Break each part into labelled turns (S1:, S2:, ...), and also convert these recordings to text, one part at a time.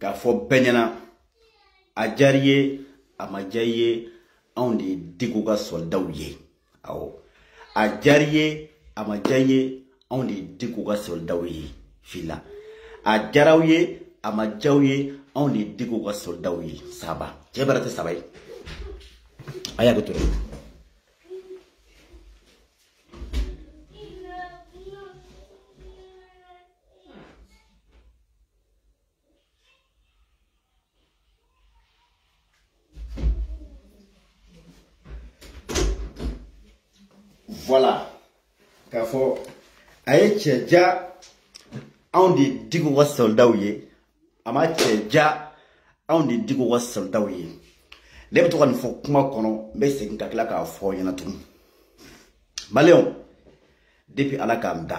S1: k'a fɔ bɛɛ ɲɛna a diyara i ye a ma diya i ye anw de ye diko ka sɔlidaw ye awɔ a diyara i ye a ma diya i ye anw de ye diko ka sɔlidaw ye fila a diyara aw ye a ma diya aw ye anw de ye diko ka sɔlidaw ye saba cɛ bara tɛ saba ye a y'a kɛ to Voilà. K'a fɔ a ye cɛ ja anw de diko ka sɔlidaw ye a ma cɛ ja anw de diko ka sɔlidaw ye ne bɛ to ka nin fɔ kuma kɔnɔ n bɛ segin ka tila k'a fɔ aw ɲɛna tuguni maliyɛnw depuis ala k'an da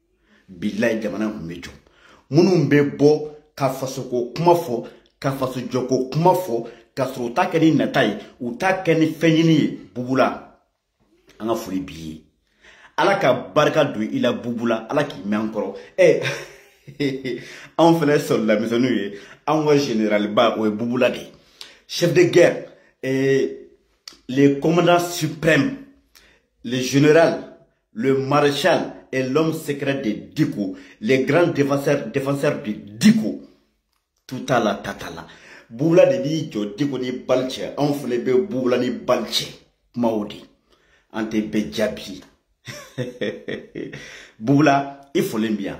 S1: bilayi jamana tun bɛ jɔ minnu bɛ bɔ ka fasoko kuma fɔ ka fasojɔko kuma fɔ k'a sɔrɔ u t'a kɛ ni nata ye u t'a kɛ ni fɛn ɲini ye bubula an ka foli b'i ye ala ka barika don i la bubula ala k'i mɛn an kɔrɔ ɛ anw fɛnɛ sɔrɔlamisɛnninw ye anw ka generaliba o ye bubula de ye chef de guerre eh, le commandant suprême le général Le maréchal est l'homme secret de Diko, le grand défenseur, défenseur de Diko. Tout à la tatala. Boula de b'i jɔ Diko ni bali cɛ, anw fana bɛ Boula ni bali cɛ. Kumaw de, an tɛ bɛɛ jaabi. Boula, i fɔlen bɛ yan.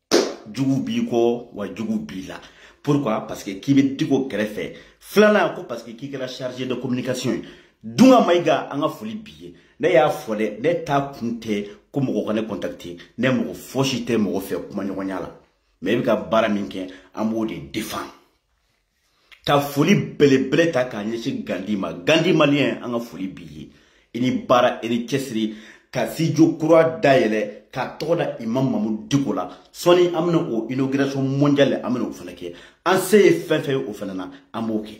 S1: jugu b'i kɔ wa jugu b'i la pourquoi parce que k'i bɛ diko kɛrɛfɛ filanan ko parce que k'i kɛra chargé de communication ye dunga mayiga an ka foli b'i ye ne y'a fɔ dɛ ne t'a kun tɛ ko mɔgɔ ka ne contacter ne mɔgɔ fosi tɛ mɔgɔ fɛ kuma ɲɔgɔnya la mais i bɛ ka baara min kɛ an b'o de défendre ka foli belebele ta k'a ɲɛsin gandi ma gandi maliyɛn an ka foli b'i ye i ni baara i ni cɛsiri ka zijo kura dayɛlɛ k'a tɔgɔ da imam mamu diko la sɔni an bɛna o inauguration mondial an bɛna o fana kɛ an se ye fɛn fɛn ye o fana na an b'o kɛ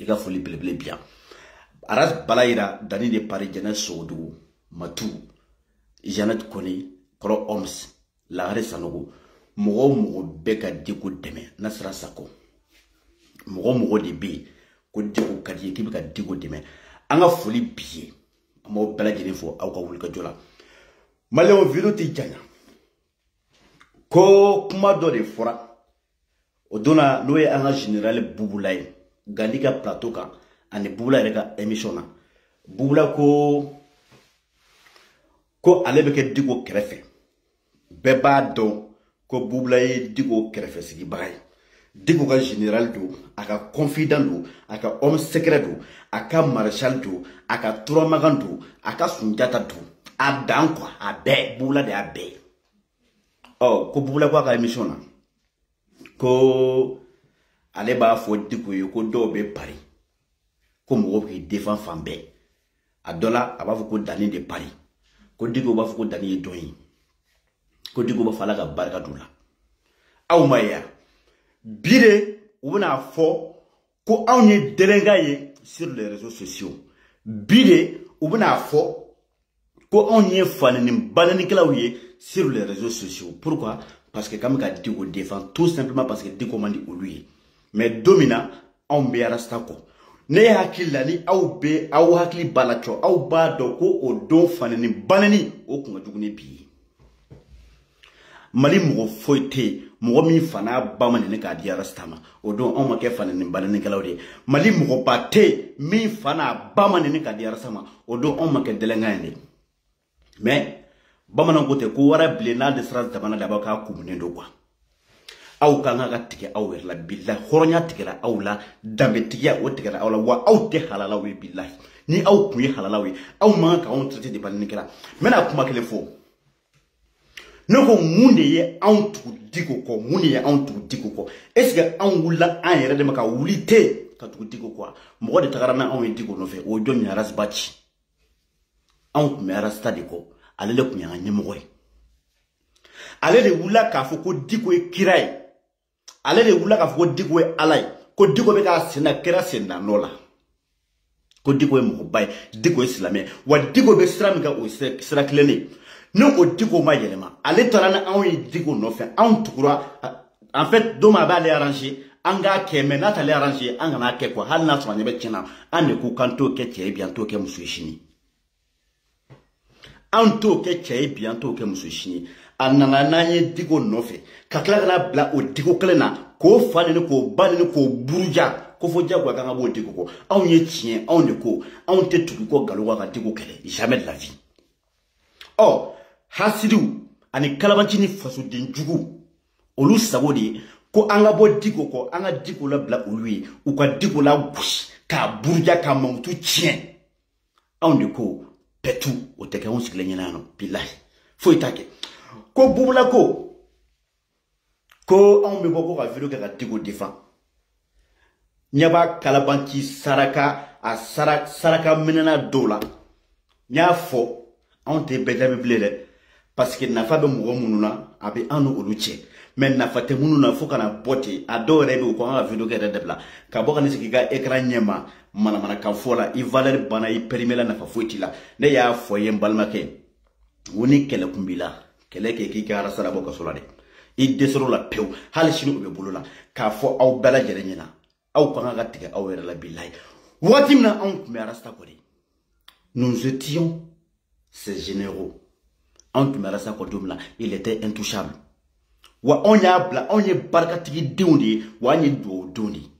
S1: i ka foli belebele bi yan aras bala yira dani de pari jɛnɛ sogodugu matu janet koni kɔrɔ oms lagare sanogo mɔgɔ o mɔgɔ bɛ ka diko dɛmɛ n'a sera sako mɔgɔ mɔgɔ de bɛ yen ko diko ka di ye k'i bɛ ka diko dɛmɛ an ka foli bi ye an b'aw bɛɛ lajɛlen fɔ aw ka wulikajɔ la maliyɛnw video tɛ janya ko kuma dɔ de fɔra o donna n'o ye an ka general bubula ye gandi ka plateau kan ani bubula yɛrɛ ka émission na bubula ko ko ale bɛ kɛ digo kɛrɛfɛ bɛɛ b'a dɔn ko bubula ye digo kɛrɛfɛ sigibaga ye digo ka general don a ka confident don a ka homme secret don a ka marechal don a ka turamagan don a ka sunjata don a dan quoi a bɛɛ bubula de y'a bɛɛ ye ɔ ko bugula ko a ka émission na ko ale b'a fɔ diku ye ko dɔw bɛ pari ko mɔgɔw k'i defan fan bɛɛ a dɔ la a b'a fɔ ko danni de pari ko diku b'a fɔ ko danni ye dɔn ye ko diku b'a fɔ ala ka barika don la aw ma ye yan bi de u bɛna fɔ ko anw ye dɛrɛnga ye sur les réseaux sociaux bi de u bɛna fɔ ko anw ye fanini balanikɛlaw ye sur les réseaux sociaux pourquoi parce que k'an bɛ ka diko defan tout simplement parce que diko man di olu ye mais don min na anw bɛ arasta kɔ ne ye hakili la ni aw bɛ aw hakili b'a la cɔ aw b'a dɔn ko o don fanini balani o kun ka jugu ni bi ye mali mɔgɔ foyi tɛ yen mɔgɔ min fana y'a ba ma nɛni k'a di arasita ma o don anw ma kɛ fanɛni balenikɛlaw de ye mali mɔgɔba tɛ yen min fana a ba ma nɛni k'a di arasa ma o don anw ma kɛ dɛlɛnkan ye de mɛ bamananw ko tɛ ko wara bilen n'a dɛsɛra jamana de a b'a k'a kumunen don kuwa aw ka kan ka tigɛ aw yɛrɛ la bilahi hɔrɔnya tigɛra aw la danbetigiya o tigɛra aw la wa aw tɛ halalaw ye bilahi ni aw kun ye halalaw ye aw man kan ka anw traite de balinikɛla n bɛna kuma kelen fɔ ne ko mun de ye anw tugu diko kɔ mun de ye anw tugu diko kɔ est ce que anw wulila an yɛrɛ de ma ka wuli te ka tugu diko kɔ a mɔgɔ de tagara na anw ye diko nɔfɛ o jɔn min arasiba ci anw tun bɛ arasita de kɔ ale de tun y'an ka ɲɛmɔgɔ ye ale de wulila k'a fɔ ko diko ye kira ye ale de wulila k'a fɔ ko diko ye ala ye ko diko bɛ k'a sen na kira sen na nɔ la ko diko ye mɔgɔba ye diko ye silamɛ wa diko bɛ sira min kan o ye sira kelen de ye ni o diko ma yɛlɛma ale taara ni anw ye diko nɔfɛ anw tugura en fait don min a b'ale arranger an k'a kɛ mɛ n'a t'ale arranger an kana kɛ quoi hali n'a sɔrɔ an ɲɛ bɛ tiɲɛ na an de ko k'an t'o kɛ cɛ ye bi an t'o kɛ muso ye sini an t'o kɛ cɛ ye bi an t'o kɛ muso si ye a nana n'an ye digo nɔfɛ ka tila kana bila o digo kelen na k'o fa nini k'o ba nini k'o buruja ko fo jagoya kan ka b'o digo kɔ anw ye tiɲɛ anw de ko anw tɛ tugu kɔ galo kan ka digo kɛlɛ jamais de la vie ɔ hasidiw ani kalabanci ni fasoden jugu olu sago de ye ko an ka bɔ digo kɔ an ka digo labila olu ye u ka digo la gosi k'a buruja k'a mankutu tiɲɛ anw de ko bɛɛ tu o tɛ kɛ anw sigilen ɲɛna yan nɔ bilahi foyi t'a kɛ ko bubula ko ko anw bɛ bɔ ko ka video kɛ ka digo defan ɲɛ b'a kalabanci saraka a saraka minɛna dɔw la n y'a fɔ anw tɛ bɛɛ jaabi bilen dɛ parce que nafa bɛ mɔgɔ minnu na a bɛ an n'olu cɛ mɛ nafa tɛ minnu na fo kana bɔ ten a dɔw yɛrɛ bɛ yen u ko an ka video yɛrɛ dabila ka bɔ ka ne sigi i ka ekran ɲɛ ma manamanakan fɔ la i valeur banna i pɛrimela nafa foyi t'i la ne y'a fɔ ye n balimakɛ wo ni kɛlɛ kun b'i la kɛlɛ kɛ k'i ka arasara bɔ kaso la dɛ i dɛsɛr'o la pewu hali sini o bɛ bolo la k'a fɔ aw bɛɛ lajɛlen ɲɛna aw ka kan ka tigɛ aw yɛrɛ la bilayi waati min na anw tun bɛ arasta kɔni nous étions ces généraux anw tun bɛ arasta kɔ don min na il était intouchable wa anw y'a bila anw ye barikatigi denw de ye wa an ye duwawu denw de ye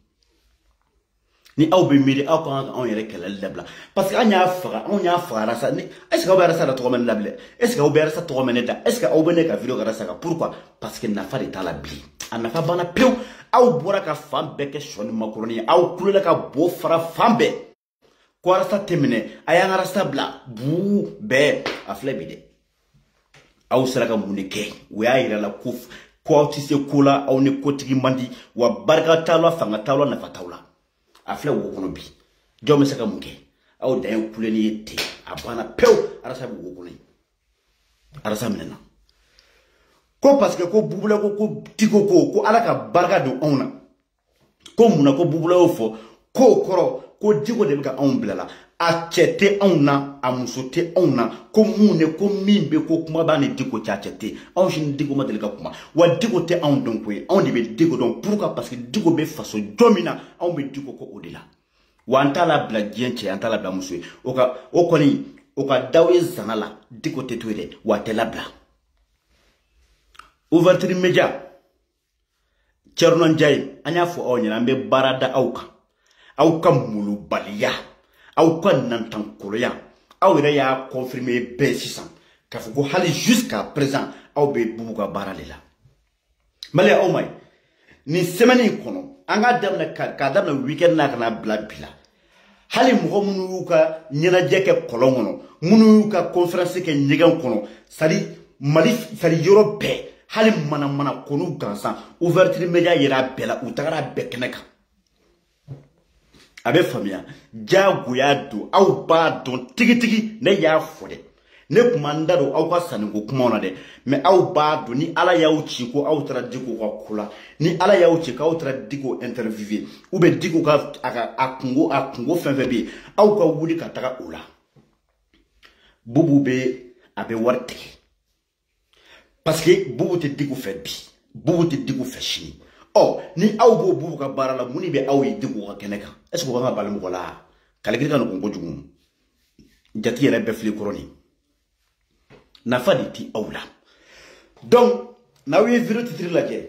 S1: ni aw bɛ miiri aw ka kan ka anw yɛrɛ kɛlɛli dabila parce que an y'a faga anw y'a faga arasa ni est ce que aw bɛ arasa da tɔgɔ mɛn ne la bilen est ce que aw bɛ arasa tɔgɔ mɛn ne da est ce que aw bɛ ne ka video kɛra saga pourquoi parce que nafa de t'a la bi a nafa banna pewu aw bɔra ka fan bɛɛ kɛ sɔ ni makɔrɔni ye aw kulola ka bo fara fan bɛɛ ko arasa tɛ minɛ a y'an arasa bila buu bɛɛ a filɛ bi dɛ aw sera ka mun de kɛ o y'a yira la ko ko aw tɛ se ko la aw ni kotigi man di wa barika t'aw la fanga t'aw la nafa t'aw la a filɛ wo kɔnɔ bi jɔn bɛ se ka mun kɛ aw dan ye kuleli ye ten a banna pewu arasa bɛ wo kɔnɔ ye arasa minɛna ko parce que ko bubula ko ko tiko ko ko ala ka barika don anw na ko mun na ko bubula y'o fɔ k'o kɔrɔ ko diko de bɛ ka anw bilala a cɛ tɛ anw na a muso tɛ anw na ko mun de ko min bɛ ko kuma b'a ni diko cɛ a cɛ tɛ anw si ni diko ma deli ka kuma wa diko tɛ anw dɔn ko ye anw de bɛ diko dɔn puruka parce que diko bɛ faso jɔ min na anw bɛ diko ko o de la wa an t'a labila diɲɛ cɛ an t'a labila muso ye o ka o kɔni o ka daw ye zana la diko tɛ to ye dɛ wa a tɛ labila ouverture media cɛruna njaye an y'a fɔ aw ɲɛna an bɛ baara da aw kan aw ka molobaliya aw ka nantankoloya aw yɛrɛ y'a confirme bɛɛ sisan k'a fɔ ko hali jusqu'à présent aw bɛ bubu ka baara de la mali aw ma ye nin sɛmɛni in kɔnɔ an k'a daminɛ k'a daminɛ weekend na ka na bila bi la hali mɔgɔ minnu y'u ka ɲɛnajɛ kɛ kɔlɔn kɔnɔ minnu y'u ka conférence kɛ ɲɛgɛn kɔnɔ sari mali sari yɔrɔ bɛɛ hali manamana kɔniw gansan ouverture media yɛrɛ a bɛɛ la u tagara a bɛɛ kɛnɛ kan a bɛ faamuya diyagoya don aw b'a dɔn tigitigi ne y'a fɔ dɛ ne tun ma n da don aw ka sanniko kumaw na dɛ mɛ aw b'a dɔn ni ala y'aw ci ko aw taara diko ka ko la ni ala y'aw ci k'aw taara diko interviewe u bɛ diko ka a ka a kungo a kungo fɛn fɛn bɛ yen aw ka wuli ka taga o la bubu bɛ a bɛ wari tigɛ parce que bubu tɛ digu fɛ bi bubu tɛ digu fɛ sini ɔ ni aw b'o bubu ka baara la mun de bɛ aw ye digu ka kɛnɛ kan est ce que o kan ka bali mɔgɔ la kalikiri ka nɔgɔn kojugu jati yɛrɛ bɛɛ fili kɔrɔ nin nafa de ti aw la donc n'aw ye video titiri lajɛ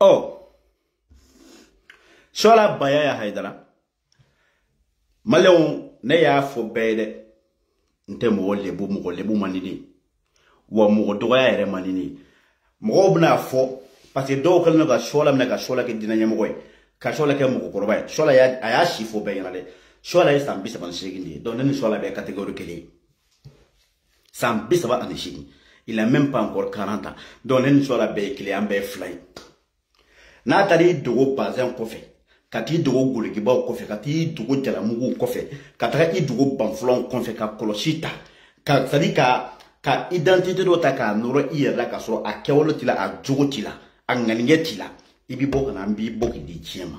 S1: ɔ sɔla baya ya haidara malɛnw ne y'a fɔ bɛɛ ye dɛ n tɛ mɔgɔ lebu mɔgɔ lebu man di ne ye wa mɔgɔ dɔgɔya yɛrɛ man di ne ye mɔgɔw bɛna fɔ parce que dɔw kɛlen don ka sɔla minɛ ka sɔla kɛ diinɛ ɲɛmɔgɔ ye ka sɔla kɛ mɔgɔkɔrɔba ye sɔla a y'a si fɔ bɛɛ ɲɛna dɛ sɔla ye san bi saba ni seegin de ye donc ne ni sɔla bɛɛ kategori kelen ye san bi saba ani seegin il a même pas encore 40 ans donc ne ni sɔla bɛɛ ye kelen an bɛɛ ye fila ye n'a taara i dogo bazɛn kɔfɛ ka t'i dogo golokibaw kɔfɛ ka t'i dogo jalamuguw kɔfɛ ka taga i dogo banfulɔnw kɔfɛ ka kɔlɔsi ta ka sadi ka ka identité dɔ ta k'a nɔrɔ i yɛrɛ la k'a sɔrɔ a kɛwale t'i la a jogo t'i la a ŋaniɲɛ t'i la i b'i bɔ ka na an b'i bɔ k'i di diɲɛ ma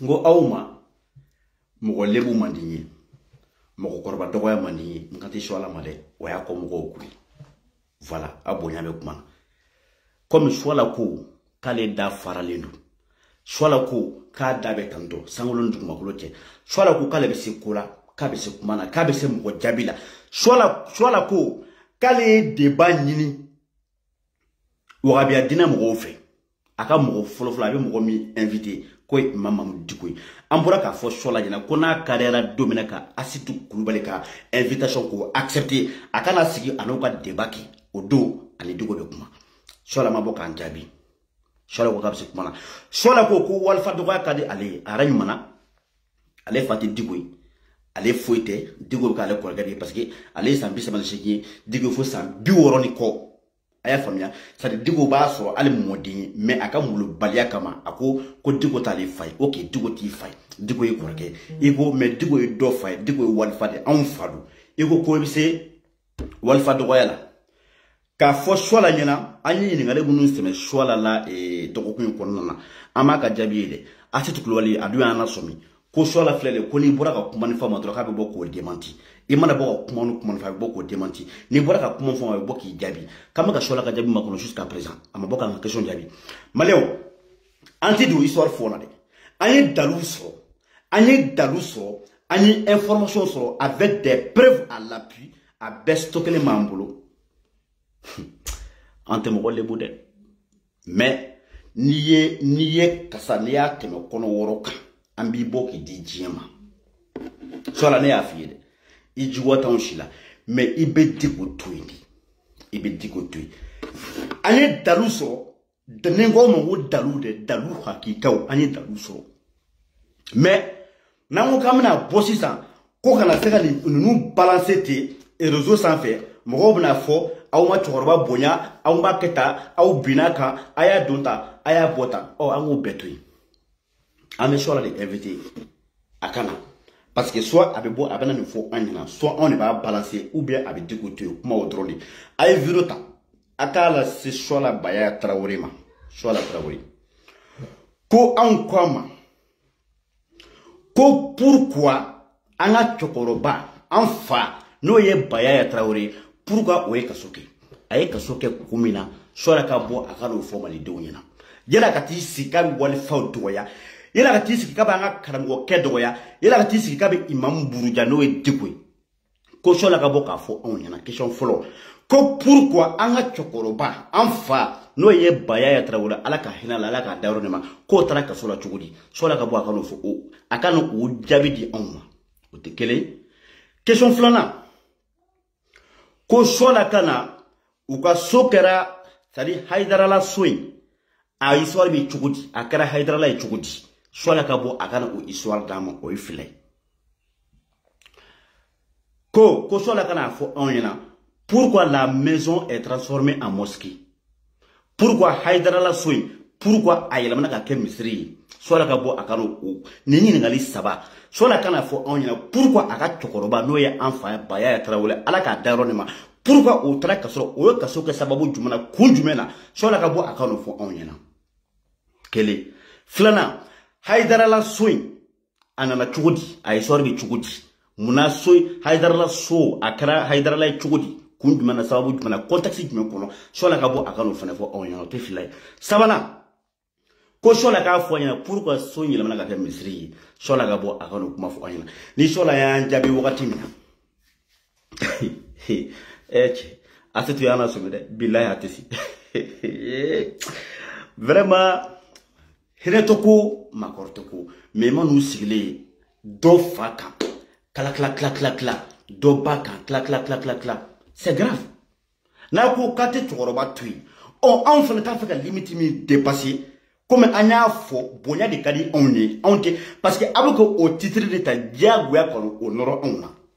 S1: n ko aw ma mɔgɔ lebu man di n ye mɔgɔkɔrɔba dɔgɔya man di n ye n kan tɛ sɔ ala ma dɛ o y'a kɔ mɔgɔw kuli voilà a bonya bɛ kuma na kɔmi suwala ko k'ale da faralen don suwala ko k'a da bɛ tantɔ sankolo ni dugumakolo cɛ suwala ko k'ale bɛ se ko la k'a bɛ se kuma na k'a bɛ se mɔgɔ jaabi la suwala suwala ko k'ale ye deba ɲini wagabiya dinɛ mɔgɔw fɛ a ka mɔgɔ fɔlɔfɔlɔ a bɛ mɔgɔ min invité ko ye imam mamu diko ye an bɔra k'a fɔ sɔla ɲɛna ko n'a kariyara don min na ka asitu kulubali ka invitation k'o accepter a kana sigi a n'o ka débat kɛ o don ani diko bɛ kuma sɔla ma bɔ k'an jaabi sɔla ko k'a bɛ se kuma na sɔla ko ko walifa dɔgɔya ka di ale ye a yɛrɛ ɲuman na ale fa tɛ diko ye ale foyi tɛ diko bɛ k'ale kɔrɔkɛ de ye parce que ale ye san bi saba ni seegin ye diko fo san bi wɔɔrɔ ni kɔ a y'a faamuya sadi diko b'a sɔrɔ hali mɔden ye mɛ a ka molobaliya kama a ko ko diko t'ale fa ye ok diko t'i fa ye diko ye kɔrɔkɛ ye i ko mɛ diko ye dɔ fa ye diko ye walifa de anw fa don i ko ko i bɛ se walifa dɔgɔya la k'a fɔ suwa la ɲɛna an ye ɲininkali minnu sɛmɛ suwa la la dɔgɔkun in kɔnɔna na an b'a ka jaabi ye dɛ a tɛ tukulubali a dun y'an na sɔmi ko suala filɛ de ko n'i bɔra ka kuma ni fa ma dɔrɔn k'a bɛ bɔ k'o demanti i mana bɔ ka kuma ni kuma ni fa a bɛ bɔ k'o demanti n'i bɔra ka kuma fɔ a bɛ bɔ k'i jaabi k'an bɛ ka suala ka jaabi ma kɔnɔ jusqu'à présent a ma bɔ k'an ka question jaabi maliyɛnw an tɛ don histoire fɔ na dɛ an ye daliw sɔrɔ an ye daliw sɔrɔ an ye information sɔrɔ avec des preuves à l'appui a bɛɛ stockelen b'an bolo an tɛ mɔgɔ lebu dɛ mɛ n'i ye n'i ye kasa n'i y'a tɛmɛ kɔnɔ wɔɔrɔ kan an b'i bɔ k'i di diɲɛ ma sɔla ne y'a f'i ye dɛ i jiwa t'anw si la mɛ i bɛ di k'o to yen de i bɛ di k'o to yen an ye dalu sɔrɔ ni ko ma ko dalu dɛ dalu hakilitaw an ye dalu sɔrɔ mɛ n'an ko k'an bɛna bɔ sisan ko kana se ka ninnu balanse ten erezo sanfɛ mɔgɔw bɛna fɔ aw ma cɛkɔrɔba bonya aw b'a kɛ tan aw binna kan a y'a don tan a y'a bɔ tan ɔ an k'o bɛɛ to yen an bɛ sɔ la de invité a ka na parce que soit a bɛ bɔ a bɛna nin fɔ an ɲɛna soit anw de b'a balanse ou bien a bɛ di k'o to yen kumaw dɔrɔn de a ye video ta a k'a lase sɔ la baya tarawele ma sɔ la tarawele ko anw ko a ma ko pourquoi an ka cɛkɔrɔba an fa n'o ye baya ya tarawele ye pourquoi o ye kaso kɛ a ye kaso kɛ ko min na sɔɔla ka bɔ a ka n'o fɔ malidenw ɲɛna yala ka t'i sigi k'a bɛ walifaw dɔgɔya yala ka t'i sigi k'a bɛ an ka karamɔgɔkɛ dɔgɔya yala ka t'i sigi k'a bɛ imamu buruja n'o ye diko ye kosɔn la ka bɔ k'a fɔ anw ɲɛna kesɔn fɔlɔ ko pourquoi an ka cɛkɔrɔba an fa n'o ye baya ya tarawele ala ka hinɛ la ala k'a da yɔrɔ ne ma k'o taara kaso la cogo di sɔn la ka bɔ a ka n'o fɔ o a ka n'o jaabi di anw ma o tɛ kelen ye kesɔn filanan ko sɔ la ka na u ka so kɛra sadi hayidarala so in a histoire bɛ cogo di a kɛra hayidarala ye cogo di sɔ la ka bɔ a ka na o histoire d'a ma o ye fila ye ko kosɔn la ka n'a fɔ anw ɲɛna pourquoi la maison est transformée en mosquée pourquoi hayidarala so in pourquoi a yɛlɛmana ka kɛ misiri ye sɔla ka bɔ a ka n'o nin ɲininkali saba sɔla ka n'a fɔ anw ɲɛna pourquoi a ka cɛkɔrɔba n'o ye an fa baya tarawele ala k'a da yɔrɔ nin ma pourquoi o taara ka sɔrɔ o ye kaso kɛ sababu jumɛn na kun jumɛn na sɔla ka bɔ a ka n'o fɔ anw ɲɛna kelen filanan hayidarala so in a nana cogo di a ye sɔri bɛ cogo di munna so hayidarala so a kɛra hayidarala ye cogo di kun jumɛn na sababu jumɛn na kɔntakisi jumɛn kɔnɔ sɔla ka bɔ a ka n'o fana fɔ aw ɲɛna o tɛ fila ye sabanan ko sɔla k'a fɔ an ɲɛna pour ka so yɛlɛmana ka kɛ misiri ye sɔla ka bɔ a ka n'o kuma fɔ an ɲɛna ni sɔla y'an jaabi wagati min na ɛ cɛ a se to y'an na sɔmi dɛ bilayi a tɛ se vraiment hɛrɛ tɛ ko makɔrɔ tɛ ko mɛ i ma n'u sigilen ye dɔ fa kan kala kala kala kala kala dɔ ba kan kala kala kala kala kala c'est grave n'a ko k'a tɛ cɛkɔrɔba to yen ɔ anw fana t'a fɛ ka limiti min depase komi an y'a fɔ bonya de ka di anw ye anw tɛ parce que a bɛ ka o titiri de ta diyagoya kɔnɔ o nɔrɔ anw na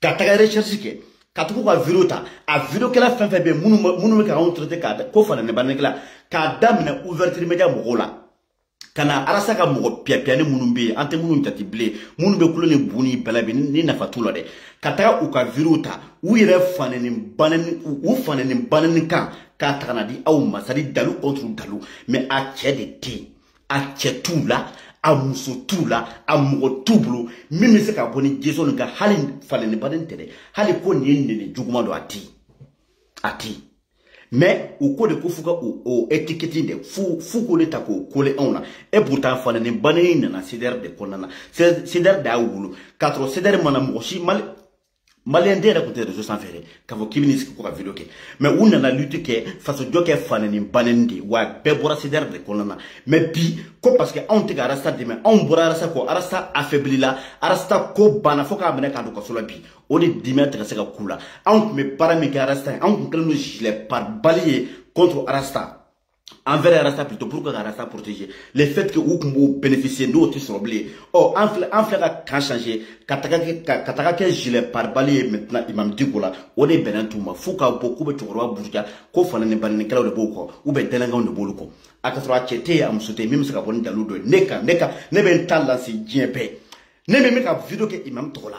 S1: ka taga recherche kɛ ka tugu ka video ta a video kɛla fɛn fɛn bɛ yen minnu bɛ ka anw traiter ka ko fana ne bannikɛla k'a daminɛ ouverture media mɔgɔw la ka na arasa ka mɔgɔ piyapiyani minnu bɛ yen an tɛ minnu jate bilen minnu bɛ kulo ni bu ni bɛlɛ bɛ ni nafa t'u la dɛ ka taga u ka videow ta u yɛrɛ fanɛni banɛni u fanɛni banɛni kan k'a ta ka na di aw ma sadi dalu contre dalu mɛ a cɛ de tɛ yen a cɛ t'u la a muso t'u la a mɔgɔ t'u bolo min bɛ se ka bɔ ni jesu nin ka hali falenniba nin tɛ dɛ hali ko nin ye nene juguman don a ti a ti mɛ u ko de ko f'u ka o etiketi de f'u f'u ko de ta k'o kole anw na e pourtant falennibanen in nana sedɛri de kɔnɔna na sedɛri de y'a wolo k'a sɔrɔ sedɛri mana mɔgɔ si mali maliyɛn tɛ yɛrɛ tun tɛ reseau sanfɛ dɛ k'a fɔ k'i bɛ n'i sigi ko ka video kɛ mɛ u nana lutte kɛ fasojɔ kɛ fanɛni banɛni de wa bɛɛ bɔra cdr de kɔnɔna na mɛ bi ko parce que anw tɛ ka arasta dɛmɛ anw bɔra arasta kɔ arasta afɛbilila arasta ko banna fo k'a minɛ k'a don kaso la bi o de dimɛ tɛ ka se ka k'u la anw tun bɛ baara min kɛ arasta ye anw tun kɛlen don jilɛparibali ye contre arasta envers Arasa plutôt pourquoi ka Arasa protéger le fait que u tun b'o bénéficier n'o tɛ sɔrɔ bilen ɔ an filɛ an filɛ ka kan changer ka taga kɛ ka ka taga kɛ gilet pare-balle ye maintenant Imam Dicko la o de bɛnnen t'u ma f'u k'a bɔ k'u bɛ cɛkɔrɔba buruja ko fana ni baninikɛlaw de b'o kɔ ou bien dɛlɛnkanw de b'olu kɔ a ka sɔrɔ a cɛ tɛ yen a muso tɛ yen min bɛ se ka bɔ ni dalu dɔ ye ne kan ne kan ne bɛ n ta lase diɲɛ bɛɛ ne min bɛ ka video kɛ Imam tɔgɔ la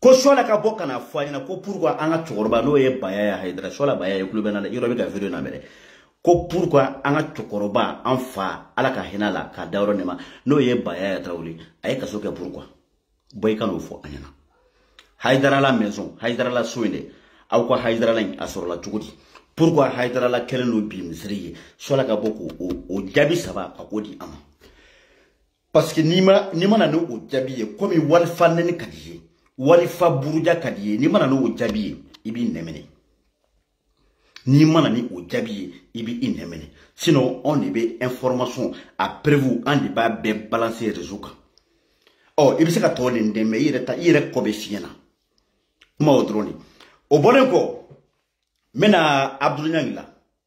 S1: ko sɔla ka bɔ kana fɔ a ɲɛna ko pourquoi an ka cɛkɔrɔba n'o ye baya ye hayidara sɔla baya ye kulo bɛ na dɛ yɔrɔ bɛ ka video lamɛn dɛ ko pourquoi an ka cɛkɔrɔba an fa ala ka hinɛ la k'a da yɔrɔ ne ma n'o ye baya ye tarawele a ye kaso kɛ pourquoi bɔ i ka n'o fɔ a ɲɛna hayidarala maison hayidarala so in dɛ aw ka hayidarala in a sɔrɔla cogo di pourquoi hayidarala kɛlen don bi misiri ye sɔla ka bɔ k'o o jaabi saba a k'o di an ma parce que n'i ma n'i mana n'o jaabi ye komi walifa nɛni ka di i ye walifa buruja ka di i ye n'i mana n'o jaabi ye i b'i nɛminɛ n'i mana ni o jaabi ye i b'i nɛminɛ sinon anw de bɛ information a preuve an de b'a bɛɛ balancer réseau kan ɔ i bɛ se ka tɔw de dɛmɛ i yɛrɛ ta i yɛrɛ kɔ bɛ fiɲɛ na kuma o dɔrɔn de o bɔlen kɔ n bɛna abudulayi la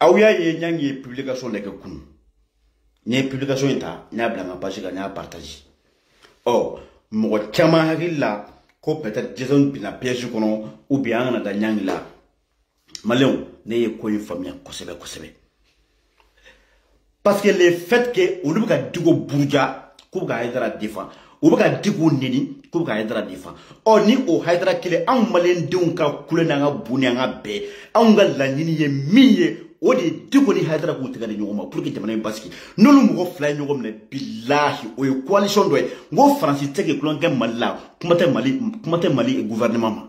S1: aw y'a ye n y'a ye publication de kɛ kunu n ye publication in ta n y'a bila n ka page kan n y'a partage ɔ mɔgɔ caman hakili la ko peut-être jason binna piège kɔnɔ ou bien an kana da ɲangi la maliyɛnw ne ye ko in faamuya kosɛbɛ kosɛbɛ parce que le fait que olu bɛ ka digo buruja k'u bɛ ka hayidara defan u bɛ ka digo neni k'u bɛ ka hayidara defan ɔ ni o hayidara kelen anw maliyɛndenw ka kule n'an ka bon ni an ka bɛɛ anw ka laɲini ye min ye o de ye diko ni hayidara k'u tɛgɛ di ɲɔgɔn ma pour que jamana in basigi n'olu mɔgɔ fila ye ɲɔgɔn minɛ bilahi o ye coalition dɔ ye n ko faransi tɛ k'i tulonkɛ mali la kuma tɛ mali kuma tɛ mali gouvernement ma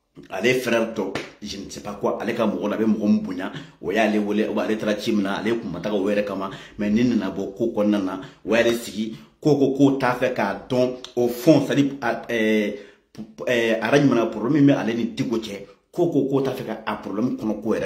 S1: ale frère tɔ je ne sais pas quoi ale ka mɔgɔ la a bɛ mɔgɔ min bonya o y'ale wele ou ale taara ci min na ale kun ma taga o yɛrɛ kama mais ni nana bɔ ko kɔnɔna na o y'ale sigi ko ko k'o t'a fɛ k'a dɔn au fond c'est à dire ɛɛ ɛɛ ara ɲuman na problème min bɛ ale ni diko cɛ ko ko k'o t'a fɛ ka a problème kɔnɔ ko yɛrɛ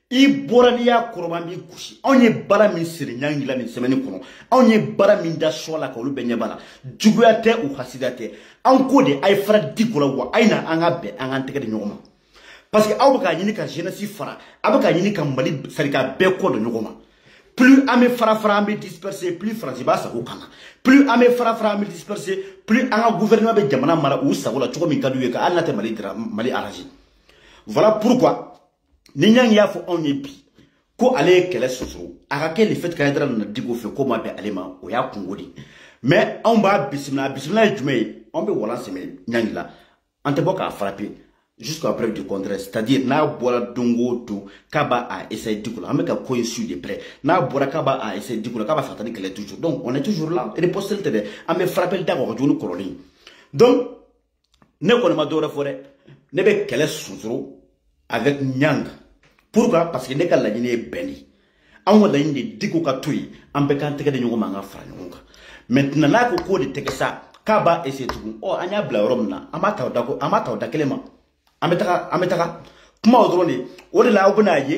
S1: i bɔra n'i y'a kɔrɔba an b'i gosi anw ye baara min siri ɲa gila nin sɛmɛni kɔnɔ anw ye baara min da sɔ la ka olu bɛɛ ɲɛba la juguya tɛ u hasida tɛ an ko de a ye fara di kɔrɔ wa a ye na an ka bɛn an k'an tɛgɛ di ɲɔgɔn ma parce que aw bɛ k'a ɲini ka jeunesse fara a bɛ k'a ɲini ka mali sari ka bɛɛ kɔ don ɲɔgɔn ma plus an bɛ fara fara an bɛ disperser plus faransi b'a sago kan na plus an bɛ fara fara an bɛ disperser plus an ka gouvernement bɛ jamana mara u sago la cogo min ka d'u ye ka hali n'a tɛ mali dira mali arranger voilà pourquoi ni ɲangi y'a fɔ anw ye bi ko ale ye kɛlɛ soso a ka kɛ le fait que ayidara nana digi o fɛ ko ma bɛn ale ma o y'a kungo de mais anw b'a bisimila a bisimila ye jumɛn ye anw bɛ walan sɛmɛ ɲangi la an tɛ bɔ k'a frappe jusqu'à preuve du contraire c'est à dire n'a bɔra don o don k'a b'a a essayer diko la an bɛ ka ko in su de près n'a bɔra k'a b'a a essayer diko la k'a b'a fɛ ka taa ni kɛlɛ toujours donc on est toujours là reposteli tɛ dɛ an bɛ frappeli da kɔkɔ juguni kɔrɔlen donc ne kɔni ma dɔwɛrɛ fɔ dɛ ne bɛ kɛlɛ sunsoro avec ɲang pourquoi parce que ne ka laɲini ye bɛn de anw ka laɲini de diko ka to yen an bɛɛ k'an tɛgɛ di ɲɔgɔn ma an ka fara ɲɔgɔn kan maintenant n'a ko k'o de tɛ kɛ sa k'a b'a essayer tugun ɔ an y'a bila yɔrɔ min na an b'a ta o da ko an b'a ta o da kelen ma an bɛ taga an bɛ taga kuma o dɔrɔn de o de la aw bɛna ye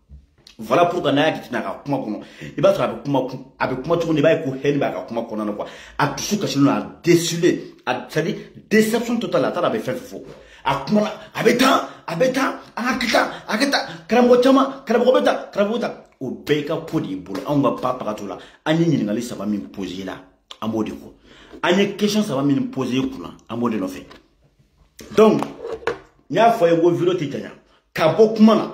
S1: voilà pourquoi n'a y'a jateminɛ a ka kuma kɔnɔ i b'a sɔrɔ a bɛ kuma a bɛ kuma cogo min i b'a ye ko hɛrɛ b'a ka kuma kɔnɔna na quoi a dusu kasilen don a déçulen a c'est à dire déception totale a t'a dɔn a bɛ fɛn fɛn fɔ a kuma na a bɛ tan a bɛ tan an ka kɛ tan a kɛ tan karamɔgɔ caman karamɔgɔ bɛ tan karamɔgɔ bɛ tan o bɛɛ i ka ko de y'i bolo anw ka pa pagatɔ la an ye ɲininkali saba min posé la an b'o de ko an ye question saba min posé kun na an b'o de nɔfɛ donc n y'a fɔ a ye ko video tɛ janya ka bɔ kuma na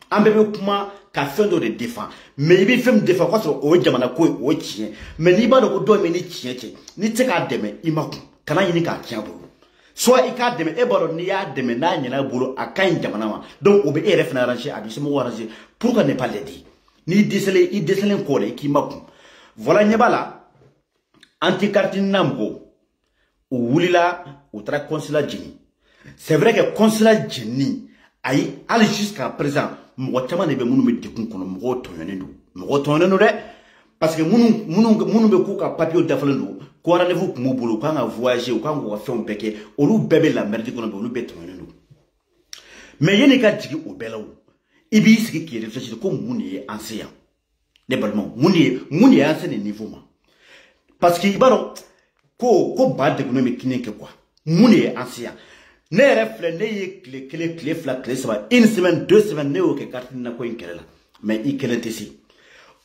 S1: an bɛɛ bɛ kuma ka fɛn dɔ de defan mɛ i bɛ fɛn min defan o k'a sɔrɔ o ye jamana ko ye o ye tiɲɛ mɛ n'i b'a dɔn ko dɔ min ni tiɲɛ cɛ n'i tɛ se k'a dɛmɛ i ma kun kana ɲini k'a tiɲɛ bolo soit i k'a dɛmɛ e b'a dɔn n'i y'a dɛmɛ n'a ɲɛna i bolo a ka ɲi jamana ma donc o bɛ e yɛrɛ fana arrange a b'i somɔgɔw arrange pour ka ne pas l'aider n'i dɛsɛlen i dɛsɛlen kɔ de i k'i ma kun voilà ɲɛ b'a la anti carte na mɔgɔw u wulila u taara kɔnsila jeni c'est vrai que kɔnsila jenini ayi hali jusqu'à présent mɔgɔ caman de bɛ minnu bɛ degun kɔnɔ mɔgɔw tɔɲɔnen don mɔgɔw tɔɲɔnen don dɛ parce que minnu minnu minnu bɛ k'u ka papiyew dafalen don ko rendez-vous tun b'u bolo u kan ka voyager u kan k'u ka fɛnw bɛɛ kɛ olu bɛɛ bɛ lamɛridi kɔnɔ bi olu bɛɛ tɔɲɔnen don mais yanni ka jigin o bɛɛ la o i b'i sigi k'i réfléchir ko mun de ye an se yan ne balimaw mun de ye mun de y'an se nin niveau ma parce que i b'a dɔn ko ko ba degunnen bɛ kini kɛ quoi mun de ye an se yan ne yɛrɛ filɛ ne ye tile kelen tile fila tile saba une semaine deux semaines ne y'o kɛ carte na ko in kɛlɛ la mais i kelen tɛ se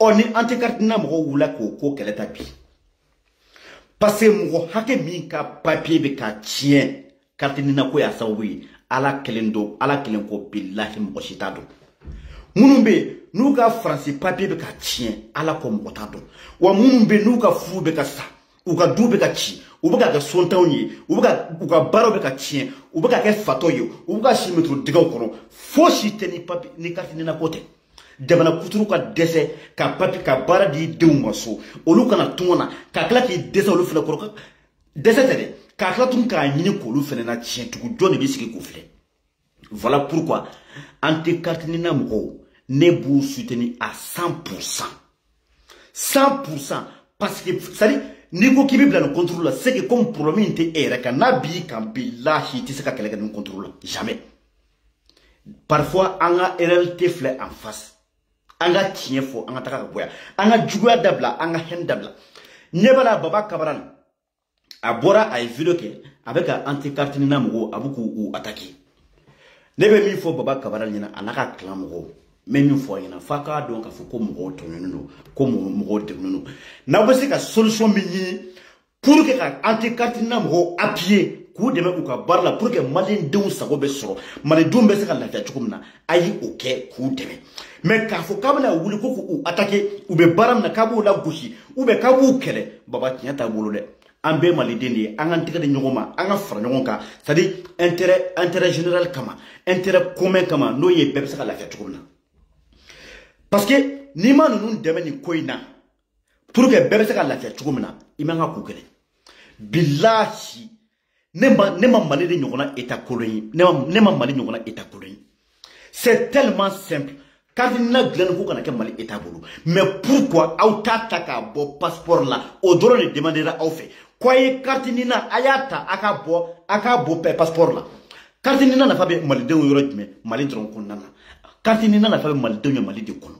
S1: ɔ ni an tɛ carte na mɔgɔw wulila k'o ko kɛlɛ ta bi parce que mɔgɔ hakɛ min ka papier bɛ ka tiɲɛ kariti ninako y'a sababu ye ala kelen don ala kelen ko bilahi mɔgɔ si t'a dɔn minnu bɛ yen n'u ka faransi papiye bɛ ka tiɲɛ ala ko mɔgɔ t'a dɔn wa minnu bɛ yen n'u ka furu bɛ ka sa u ka du bɛ ka ci u bɛ ka kɛ sontanw ye u bɛ ka u ka baaraw bɛ ka tiɲɛ u bɛ ka kɛ fatɔ ye u bɛ ka si metro digaw kɔnɔ fo si tɛ ni papi ni kariti ninako tɛ jamana kuturu ka dɛsɛ ka papi ka baara di denw ma so olu kana tɔngɔ na ka tila k'i dɛsɛ olu fana kɔrɔ dɛsɛ tɛ dɛ k'a tila tun k'a ɲini k'olu fana na tiɲɛ tugun jɔn de bɛ sigi k'u filɛ voilà pourquoi an tɛ katinina mɔgɔw ne b'u soutenir à 100 pour cent 100 pour cent parce que c'est à dire n'i ko k'i bɛ bila nin contrôle la c'est que comme problème in tɛ e yɛrɛ kan n'a b'i kan bilahi i tɛ se ka kɛlɛ kɛ nin contrôle la jamais parfois an ka erreur tɛ filɛ en face an ka tiɲɛ fɔ an ka taga ka bɔ yan an ka juguya dabila an ka hɛn dabila ne b'a la baba kabara nin a bɔra a ye video kɛ a bɛ ka anti kartinina mɔgɔw a bɛ k'u ataki ne bɛ min fɔ baba kabara ɲɛna a n'a ka kalan mɔgɔw n bɛ min fɔ a ɲɛna f'a k'a dɔn k'a fɔ ko mɔgɔw tɔɲɔnen don ko mɔgɔw degunnen don n'aw bɛ se ka solution min ɲini pour que ka antikartina mɔgɔw appuyer k'u dɛmɛ u ka baara la pour que malidenw sago bɛ sɔrɔ malidenw bɛ se ka lafiya cogo min na a ye o kɛ k'u dɛmɛ mɛ k'a fɔ k'a bɛna wuli ko k'u atake u bɛ baara min na k'a b'u lagosi u bɛ k'a b'u kɛlɛ baba tiɲɛ t'a bolo dɛ an bɛɛ maliden de ye an k'an tɛgɛ di ɲɔgɔn ma an ka fara ɲɔgɔn kan c'est à dire intérêt intérêt général kama intérêt commun kama n'o ye bɛɛ bɛ se ka lafiya cogo min na parce que n'i ma ninnu dɛmɛ nin ko in na pour que bɛɛ bɛ se ka lafiya cogo min na i man ka k'u kɛlɛ bilahi ne ma ne ma mali de ɲɔgɔnna eta kolon ye ne ma ne ma mali ɲɔgɔnna eta kolon ye c'est tellement simple kadina dilanni ko kana kɛ mali eta bolo mais pourquoi aw t'a ta k'a bɔ passeport la o dɔrɔn de demandera aw fɛ ko a ye carte nina a y'a ta a k'a bɔ a k'a bɔ passeport la carte nina nafa bɛ malidenw yɔrɔ jumɛn mali dɔrɔn kɔnɔna na carte nina nafa bɛ malidenw ye mali de kɔnɔ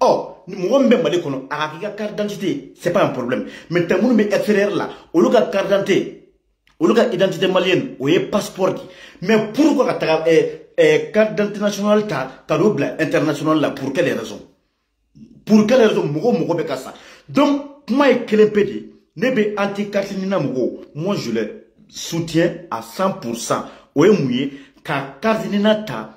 S1: ɔ mɔgɔ min bɛ mali kɔnɔ a ka k'i ka carte d'identité ye c'est pas un problème mais tɛ minnu bɛ extérieur la olu ka carte d'identité olu ka identité malienne o ye passeport de mais pourquoi ka taga ɛɛ ɛɛ carte d'identité nationale ta ka n'o bila international la pour quelle raison pour quelle raison mɔgɔ o mɔgɔ bɛ ka sa donc kuma ye kelen pe de ye ne bɛ anti carte ɲinina mɔgɔw moi je le soutiens à 100 pour cent o ye mun ye ka carte ɲinina ta.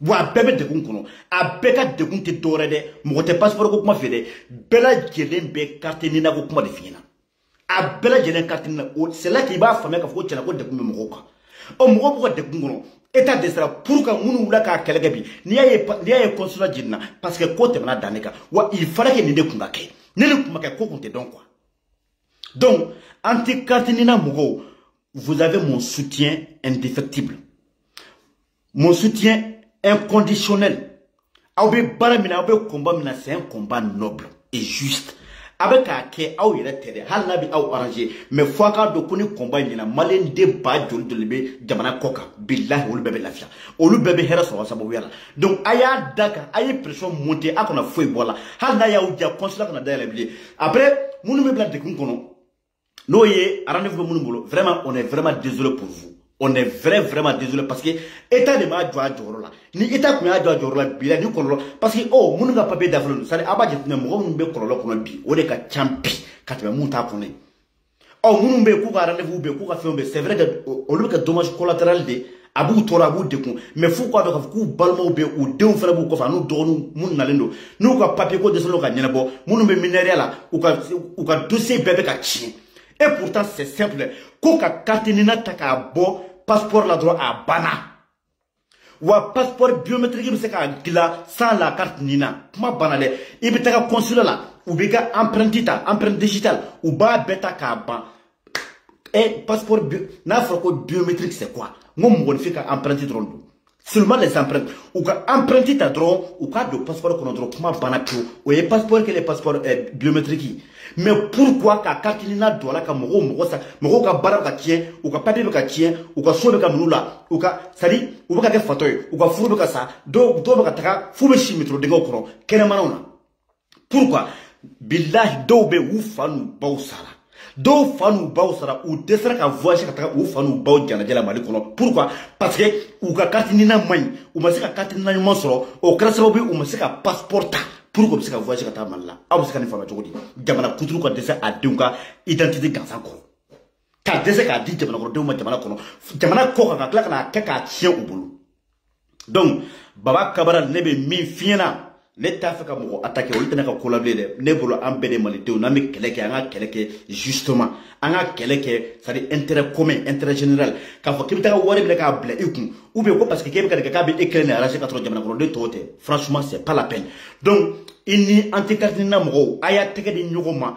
S1: wa a bɛɛ bɛ degun kɔnɔ a bɛɛ ka degun tɛ dɔwɛrɛ dɛ mɔgɔ tɛ passeport ko kuma fɛ dɛ bɛɛ lajɛlen bɛ carte ni nako kuma de f'i ɲɛna a bɛɛ lajɛlen carte ni na o c'est là k'i b'a faamuya k'a fɔ ko cɛla ko degun bɛ mɔgɔw kan ɔ mɔgɔ b'u ka degun kɔnɔ eta dɛsɛra pour ka minnu wula k'a kɛlɛ kɛ bi n'i y'a ye n'i y'a ye consulat jenina parce que ko tɛmɛna dan ne kan wa il fallait que nin de kun ka kɛ ne de kun ma kɛ ko kun tɛ dɔn quoi donc an tɛ carte ni na mɔgɔw vous avez mon soutien indéfectible Mon soutien inconditionnel. Aw bɛ baara min na, aw bɛ combat min na, c'est un combat noble et juste. A bɛ k'a kɛ aw yɛrɛ tɛ dɛ, hali n'a bɛ aw arranger, mais fo a k'a dɔn ko ni combat in ɲɛna, Maliyɛn den ba joli joli bɛ jamana kɔ kan, bilahi olu bɛɛ bɛ lafiya, olu bɛɛ bɛ hɛrɛ sɔrɔ a sababuya la. Donc a y'a da kan, a ye pression monter, a kana foyi bɔ a la, hali n'a y'aw diya consulat kana dayɛlɛ bilen. Après minnu bɛ bila degun kɔnɔ, n'o ye rendez-vous bɛ minnu bolo vraiment on est vraiment désolé pour vous on est vrai vraiment désolé parce que état de m'a jɔ a jɔyɔrɔ la ni état tun y'a jɔ a jɔyɔrɔ la bi la ni kɔlɔlɔ parce que ɔ minnu ka papier dafalen don sani a b'a jateminɛ mɔgɔ minnu bɛ kɔlɔlɔ kɔnɔ bi o de ka ca bi ka tɛmɛ minnu t'a kɔnɔ ye ɔ minnu bɛ yen k'u ka rendez-vous bɛ yen k'u ka fɛnw bɛ yen c'est vrai que olu bɛ kɛ dommage collatéral de ye a b'u tɔɔrɔ a b'u dekun mɛ f'u k'a dɔn k'a fɔ k'u balimaw bɛ u denw fana b'u kɔfɛ an'u dɔgɔninw minnu nalen don n'u ka papiye ko dɛsɛlen don ka ɲɛnabɔ minnu bɛ minɛriya la u ka u ka dosiye bɛɛ bɛ ka tiɲɛ et pourtant c'est simple ko ka carte nina ta k'a bɔ passeport la dɔrɔn a banna wa passeport biométrique bɛ se k'a dilan sans la carte nina kuma banna dɛ i bɛ taga consulat la u b'i ka empreinte ta empreinte digitale u b'a bɛɛ ta k'a ban Eh, passeport bio n'a fɔra ko biométrique c'est quoi n ko mɔgɔninfin ka empreinte dɔrɔn don seulement les empreintes ou ka empreinte ta dɔrɔn u k'a don passeport kɔnɔ dɔrɔn kuma banna pewu o ye passeport kɛlen passeport eh, biométrique mais pourquoi ka katilina don a la ka mɔgɔw mɔgɔ sa mɔgɔw ka baara bɛ ka tiɲɛ u ka papier bɛ ka tiɲɛ u ka so bɛ ka minnu la u ka sadi u bɛ ka kɛ fatɔ ye u ka furu bɛ ka sa dɔw dɔw bɛ ka taga f'u bɛ si mitoro dingɛw kɔrɔ kɛnɛmanaw na pourquoi bilahi dɔw bɛ u fa n'u baw sara dɔw fa n'u baw sara u dɛsɛra ka voyage ka taga u fa n'u baw jalajɛ la mali kɔnɔ pourquoi parce que u ka carte nina man ɲi u ma se ka carte nina ɲuman sɔrɔ o kɛra sababu ye u ma se ka passeport ta pour que u bɛ se ka voyage ka taa mali la aw bɛ se ka nin faamuya cogo di jamana kuturu ka dɛsɛ a denw ka identité gansan kɔrɔ k'a dɛsɛ k'a di jamanakɔrɔdenw ma jamana kɔnɔ jamana kɔ kan ka tila ka n'a kɛ k'a tiɲɛ u bolo donc baba kabara ne bɛ min fiɲɛ na ne t'a fɛ ka mɔgɔ attaqué olu tɛna ka ko la bilen dɛ ne bolo an bɛɛ de malidenw n'an bɛ kɛlɛ kɛ an ka kɛlɛ kɛ justement an ka kɛlɛ kɛ c'est à dire intérêt commun intérêt général k'a fɔ k'i bɛ taa wari minɛ k'a bila i kun ou bien ko parce que k'e bɛ ka nin kɛ k'a bɛ e kelen de arranger ka sɔrɔ jamanakɔrɔden tɔw tɛ franchement c'est pas la peine donc i ni an tɛ karitinina mɔgɔw a y'a tɛgɛ di ɲɔgɔn ma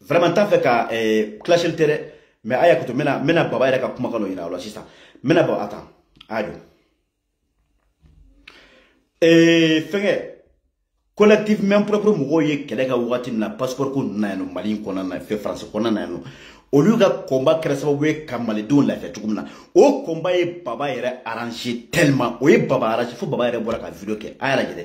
S1: vraiment t'a fɛ ka eh, clashel tɛ dɛ mais a yakuto mena mena baba yɛrɛ ka kumakan dɔ yira aw la sisan mena baba atan a don eh, fɛngɛ collective main propre mɔgɔw ye kɛlɛ ka wagati na passeport ko nana yan mali in kɔnɔna na fɛ faransi kɔnɔna na yan olu ka kɔnba kɛra sababu ye ka malidenw lafiya cogo min na o kɔnba ye baba yɛrɛ arrange tellement o ye baba arrange fo baba yɛrɛ bɔra ka video kɛ a y'a lajɛ dɛ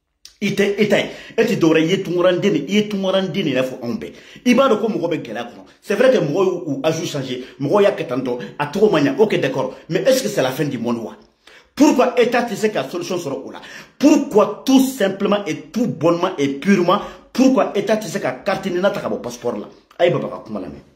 S1: i tɛ e ta ye e tɛ dɔwɛrɛ i ye tunkaranden de i ye tunkaranden de yɛrɛ fɔ anw bɛɛ i b'a dɔn ko mɔgɔ bɛ gɛlɛya kɔnɔ c'est vrai que mɔgɔw y'u aju changer mɔgɔw y'a kɛ tan tɔ a tɔgɔ ma ɲa ok d'accord mais est ce que c'est la fin du monde wa pourquoi état tɛ se ka solution sɔrɔ o la pourquoi tout simplement et tout bonnement et purement pourquoi état tɛ se ka carte nina ta ka bɔ passeport la a ye baba ka kuma lamɛn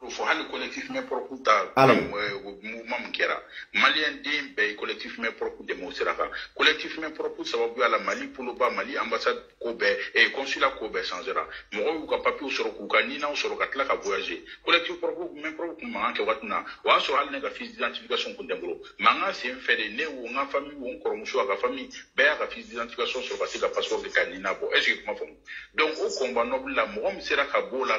S2: k'o fɔ hali collectif mɛ pɔrɔku ta muvuma min kɛra maliyɛn den bɛɛ ye collectif mɛ pɔrɔku dɛmɛ o sira kan collectif mɛ pɔrɔku sababuya la mali poloba mali ambassade ko bɛɛ eh, consulat ko bɛɛ changera mɔgɔw y'u ka papiyew sɔrɔ k'u ka ninaw sɔrɔ ka tila ka voyager collectif pɔrɔku mɛ pɔrɔku kun mankan kɛ waati na o y'a sɔrɔ hali ne ka fils d'identification kun tɛ n bolo mankan sen fɛ de ne wo n ka famille wo n kɔrɔmuso a ka famille bɛɛ y'a ka fils d'identification sɔrɔ ka se ka passeport de ka nina bɔ est ce que kuma faamu donc o combat noble la mɔgɔ min sera ka b'o la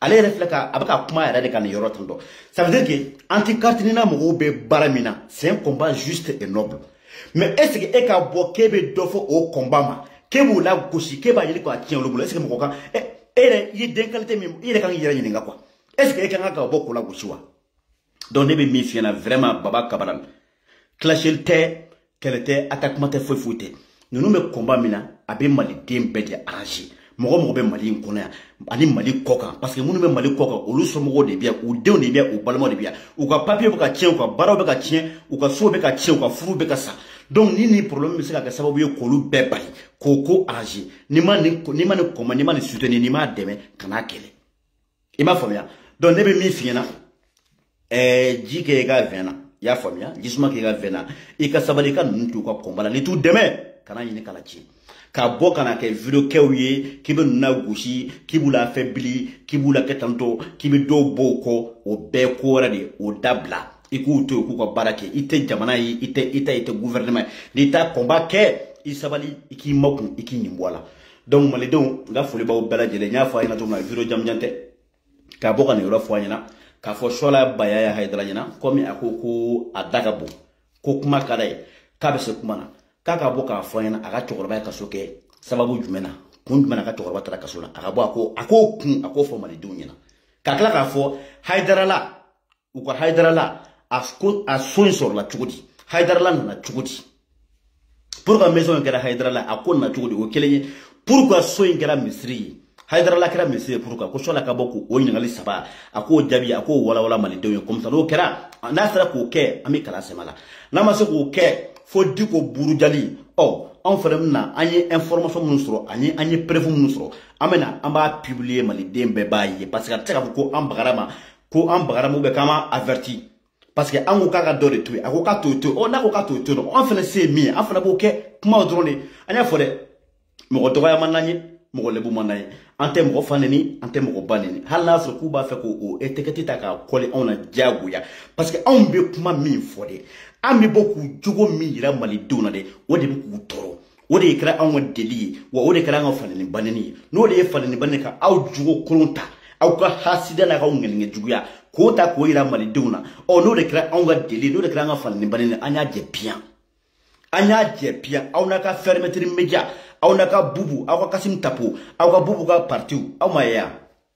S1: ale yɛrɛ filɛ ka a bɛ ka kuma yɛrɛ de ka nin yɔrɔ tan dɔ ça veut dire que anti cartinina mɔgɔw bɛ baara min na c'est un combat juste et noble mais est ce que e ka bɔ k'e bɛ dɔ fɔ o combat ma k'e b'o la gosi k'e b'a ɲini k'a tiɲɛ olu bolo est ce que mɔgɔ kan e yɛrɛ i ye den qualité min i yɛrɛ kan k'i yɛrɛ ɲininka quoi est ce que e ka kan ka bɔ k'o la gosi wa donc ne bɛ min fiyana vraiment baba kabaral kilasi tɛ kɛlɛ tɛ a ka kuma tɛ foyi foyi tɛ ninnu bɛ kɔnba min na a bɛ maliden bɛɛ de arrange mɔgɔ mɔgɔ bɛ mali in kɔnɔ yan ani mali kɔ kan parce que minnu bɛ mali kɔ kan olu somɔgɔw de bɛ yan u denw de bɛ yan u balimaw de bɛ yan u ka papiye bɛ ka tiɲɛ u ka baaraw bɛ ka tiɲɛ u ka sow bɛ ka tiɲɛ u ka furuw bɛ ka sa donc ni nin problème bɛ se ka kɛ sababu ye k'olu bɛɛ bali k'o ko arrange n'i ma nin n'i ma nin kɔnba n'i ma nin soutenir n'i m'a dɛmɛ kan'a kɛlɛ i m'a faamuya donc ne bɛ min f'i ɲɛna eh, ji kɛ i ka vɛn na i y'a faamuya jisuma kɛ i ka vɛn na i ka sabali i ka ninnu t'u ka kɔnba la ni t'u dɛmɛ kana ɲini kana tiɲɛ ka bɔ ka na kɛ vidokɛw ye k'i bɛ ninnu lagosi k'i b'u la fɛbili k'i b'u la kɛ tantɔ k'i bɛ dɔw bɔ o kɔ o bɛɛ ko wɛrɛ de o dabila i k'u to yen k'u ka baara kɛ i tɛ jamana ye i tɛ i tɛ i tɛ gouvernement ye n'i t'a kɔnba kɛ i sabali i k'i makun i k'i ɲin bɔ a la donc malidenw n ka foli b'aw bɛɛ lajɛlen n y'a fɔ a ɲɛna cogo min na video jamujan tɛ k'a bɔ ka nin yɔrɔ fɔ a ɲɛna k'a fɔ sɔla baya ya hayidara ɲɛna komi a ko ko a da ka bon ko kuma ka da ye k'a bɛ se kuma na k'a ka bɔ k'a fɔ a ɲɛna a ka cɛkɔrɔba ye kaso kɛ sababu jumɛn na kun jumɛn na a ka cɛkɔrɔba taara kaso la a ka bɔ a ko a k'o kun a k'o fɔ malidenw ɲɛna ka tila k'a fɔ hayidarala u ko hayidarala a ko a so in sɔrɔla cogo di hayidarala nana cogo di pour que maison in kɛra hayidarala a ko nana cogo di o kelen ye pour que so in kɛra misiri ye hayidarala kɛra misiri ye pour que ko sɔla ka bɔ k'o ɲininkali saba a k'o jaabi a k'o walawala malidenw ye komisa n'o kɛra n'a sera k'o kɛ an bɛ kalan sɛmɛ la n'a ma se k'o kɛ fo diko burujali ɔ anw fana bɛna an ye information minnu sɔrɔ ani an ye preuve minnu sɔrɔ an bɛna an b'a publier maliden bɛɛ b'a ye parce que a tɛ se k'a fɔ ko an bagara ma ko an bagara mu bɛ k'an ma averti parce que an ko k'a ka dɔ de to yen a ko k'a to to yen ɔ n'a ko k'a to to yen an fana se ye min ye an fana b'o kɛ kumaw dɔrɔn de an y'a fɔ dɛ mɔgɔ dɔgɔya man d'an ye mɔgɔ lebu man d'an ye an tɛ mɔgɔ fa neni an tɛ mɔgɔ ba neni hali n'a sɔrɔ k'u b'a fɛ k'o etikɛti ta k'a kɔli anw na diyagoya parce que anw bɛ kuma min fɔ de an bɛ bɔ k'u jogo min yira malidenw na de o de bɛ k'u tɔɔrɔ o de kɛra anw ka deli ye wa o de kɛra an ka faleni baneni ye n'o de ye faleni baneni ka aw jogo kolon ta aw ka hasida n'a k'aw ŋɛniŋɛ juguya k'o ta k'o yira malidenw na ɔ n'o de kɛra anw ka deli ye n'o de kɛra an ka faleni baneni an y'a jɛ piyan an y'a jɛ piyan aw n'a ka fɛrɛmɛtiri meja aw n'a ka bubu aw ka kasimu tapo aw ka bubu ka partiw aw ma ye yan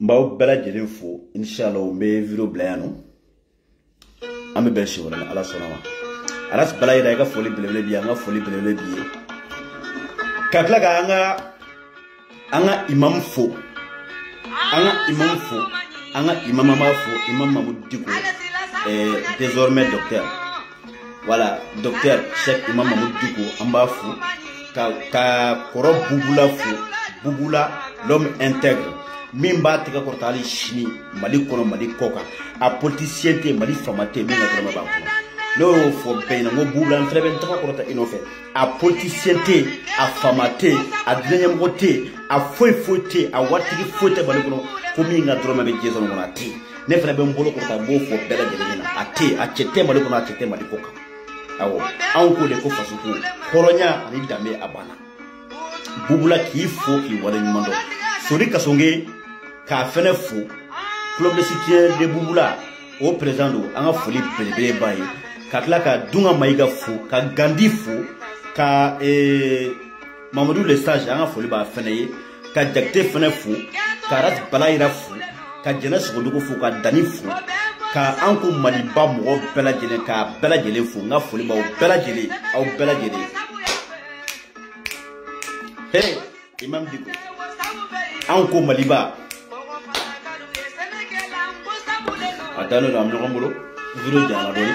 S1: n b'aw bɛɛ lajɛlen fo inshallah n bɛ video bila yan nɔ an bɛ bɛn si wɛrɛ la ala sɔnna ma alas bala yira i ka foli belebele bi an ka foli belebele bi ye ka tila ka an ka an ka imam fo an ka imam fo an ka imam an b'a fo imam mamudu diko eh, désormais docteur wala docteur chek ima mamu dugu an b'a fo ka ka kɔrɔ bubula fo bubula l'homme intègre min b'a tɛgɛ kɔrɔta hali sini mali kɔnɔ mali kɔ kan a politisiyɛn tɛ mali fama tɛ min ka dɔrɔmɛ b'a kɔnɔ n'o y'o fɔ bɛɛ ɲɛna n ko bubula n fɛnɛ bɛ n tɛgɛ kɔrɔta i nɔfɛ a politisiyɛn tɛ a fama tɛ a diinɛɲɛmɔgɔ tɛ a foyi foyi tɛ a waritigi foyi tɛ mali kɔnɔ ko min ka dɔrɔmɛ bɛ diɲɛ sɔrɔ kɔnɔ a tɛ yen ne fana bɛ n bolo kɔrɔta n b'o fɔ bɛɛ lajɛlen ɲɛna a tɛ yen a cɛ tɛ mali kɔnɔ a cɛ tɛ mali ko kan awɔ anw ko de ko faso ko hɔrɔnya ani danbe a banna bubula k'i fo k'i waleɲuman dɔn sori kasonge k'a fɛnɛ fo kulobulesi tiɲɛ de bubula o perezan don an ka foli belebeleba ye ka tila ka dunga mayiga fo ka gandi fo ka ee mamadu le sage an ka foli b'a fɛnɛ ye ka jakite fɛnɛ fo ka ras bala yira fo ka jɛnɛ sogodogo fo ka dani fo ka an ko maliba mɔgɔ bɛɛ lajɛlen k'a bɛɛ lajɛlen fo n ka foli b'aw bɛɛ lajɛlen aw bɛɛ lajɛlen he imam diko an ko maliba a dannen don an bɛ ɲɔgɔn bolo video janyana dɔɔni